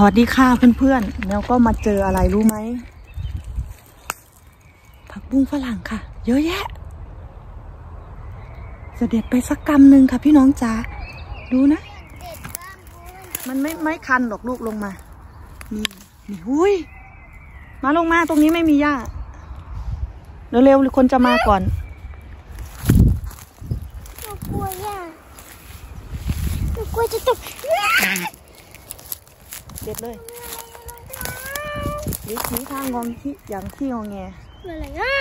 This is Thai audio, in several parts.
สวัสดีค่ะเพื่อนๆ แล้วก็มาเจออะไรรู้ไหม ผักบุ้งฝรั่งค่ะ เยอะแยะจะเด็ดไปสักกำหนึ่งค่ะพี่น้องจ๋า ดูนะ มันไม่ไม่คันหรอกลูกลงมา นี่นี่หุยมาลงมาตรงนี้ไม่มีหญ้า เร็วๆคนจะมาก่อนหนูกลัวย่าหนูกลัวจะตก เด็ดเลยหรือชี้ทางงองที่อย่างที่งองแงอะไรอะ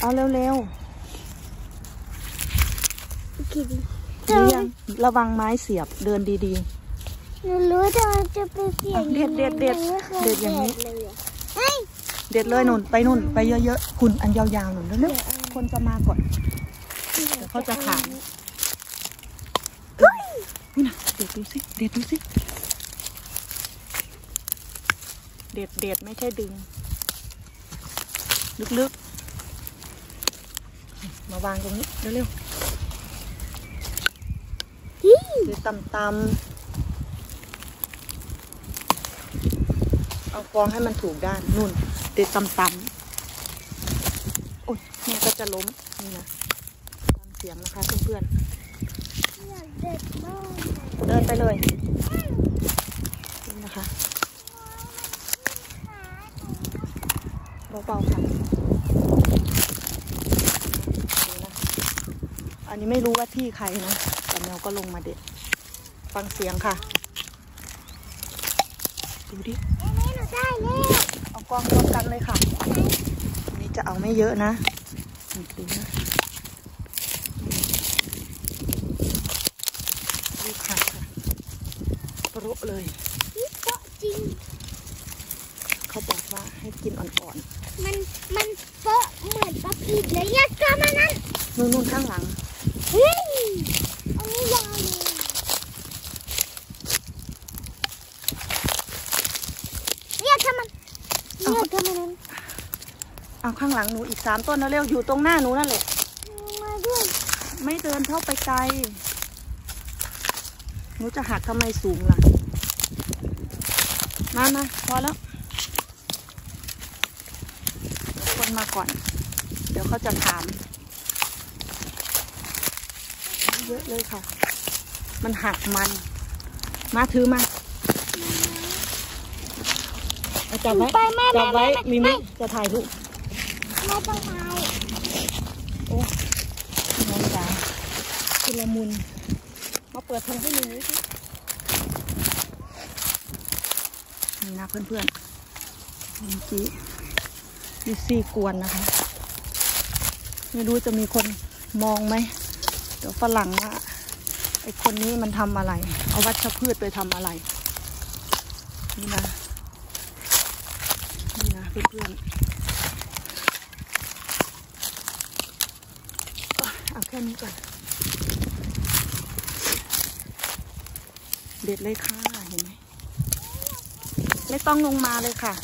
เอาเร็วโอเคดีๆหรือยังระวังไม้เสียบเดินดีหนูรู้แต่มันจะไปเสี่ยงอะเด็ดเด็ดเด็ดยังไม่คเด็ดอย่างนี้เลยอะเฮ้ยๆเด็ดเลยหนุนไปนุ่นไปเยอะๆคุณอันยาวๆหนุนเร็วๆคนจะมาก่อนเดี๋ยวเขาจะถามนี่นะเด็ดดูสิเด็ดดูสิ เด็ดเด็ดไม่ใช่ดึง ลึกๆ มาวางตรงนี้ เร็วฮิๆหรือตำตำเอาฟองให้มันถูกด้านนุ่นเด็ดตำตำโอ้ยแม่ก็จะล้ม นี่นะฟังเสียงนะคะเพื่อนอยากเด็ดมากๆเดินไปเลยนี่นะคะ เบาๆค่ะดูนะอันนี้ไม่รู้ว่าที่ใครนะแต่แมวก็ลงมาเด็ด ฟังเสียงค่ะ ดูดิเอ้ยแม่หนูได้แล้วเอากล้องรวมกันเลยค่ะอันนี้จะเอาไม่เยอะนะนี่ดูนะดูค่ะค่ะโปรเลยนี่เปาะจริง เขาบอกว่าให้กินอ่อน มันมันเปาะเหมือนปลาผิดเลยเนี่ยก็มานั่นๆนู่นๆข้างหลังเฮ้ยอันนี้ยาวเลยเนี่ยถ้ามันเนี่ยถ้ามันนั้นเอาข้างหลังหนูอีกสามต้นนะเร็วอยู่ตรงหน้าหนูนั่นแหละมาด้วยไม่เดินเข้าไปไกลหนูจะหักทำไมสูงล่ะ มามาพอแล้วเดี๋ยวค นมาก่อน เดี๋ยวเขาจะถาม เยอะเลยค่ะ มันหักมัน มาถือมาเอาจับไว้ไปแม่จับไว้แม่แม่มีแม่มิจะถ่ายรูปไม่ต้องทายโอ้น้องจ๋าคุณละมุน มาเปิดทางให้หนูหน่อยสินี่นะเพื่อนๆเมื่อกี้ ดิซี่กวนนะคะ ไม่รู้จะมีคนมองไหมเดี๋ยวฝรั่งว่าไอคนนี้มันทำอะไร เอาวัชพืชไปทำอะไร นี่นะนี่นะเพื่อนๆเอาแค่นี้ก่อน เด็ดเลยค่ะ เห็นไหมไม่ต้องลงมาเลยค่ะ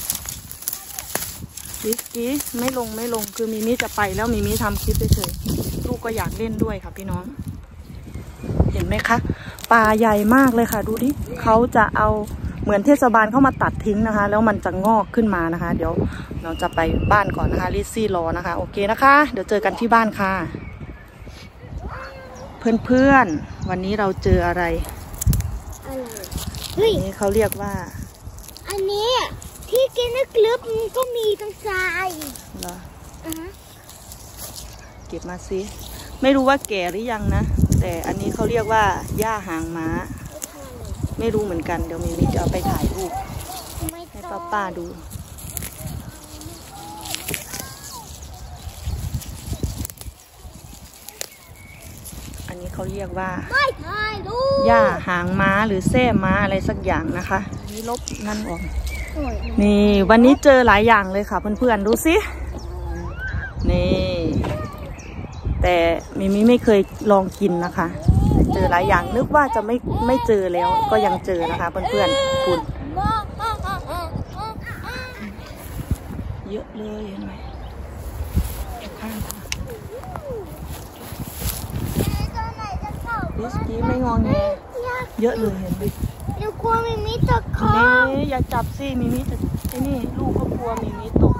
วิสกี้ไม่ลงไม่ลงคือมิมิจะไปแล้วมิมิทำคลิปเฉยๆลูกก็อยากเล่นด้วยค่ะพี่น้อง เห็นไหมคะป่าใหญ่มากเลยค่ะ ดูดิเขาจะเอาเหมือนเทศบาลเข้ามาตัดทิ้งนะคะ แล้วมันจะงอกขึ้นมานะคะ เดี๋ยวเราจะไปบ้านก่อนนะคะลิซซี่รอนะคะ โอเคนะคะ เดี๋ยวเจอกันที่บ้านค่ะ เพื่อนๆวันนี้เราเจออะไรอะไรอัเฮ้ยนนี้เขาเรียกว่า อันนี้ ที่กินนึกลึบมันก็มีตรงทรายเหรออะฮะเก็บมาสิไม่รู้ว่าแก่หรือยังนะ แต่อันนี้เขาเรียกว่าหญ้าหางม้า ไม่รู้เหมือนกัน เดี๋ยวมีมิจะเอาไปถ่ายรูปไม่ให้ต้ป้าองป้าดู อันนี้ เขาเรียกว่าไม่ถ่ายรูปหญ้าหางม้าหรือแส้ม้าอะไรสักอย่างนะคะอันนี่ลบนั่นออกโอ้ยนี่วันนี้เจอหลายอย่างเลยค่ะเพื่อนๆดูสินี่แต่มิมิไม่เคยลองกินนะคะ เจอหลายอย่างนึกว่าจะไม่ไม่เจอแล้วก็ยังเจอนะคะเพื่อนๆคุณเยอะเลยเห็นไหมข้าง ค่ะวิสกี้ไม่งองแงเยอะเลยเห็นไหมเนูกลัวมิมิตกคลองนี่อย่าจับสิมิมิจะไอ้นี่ลูกก็กลัวมิมิตก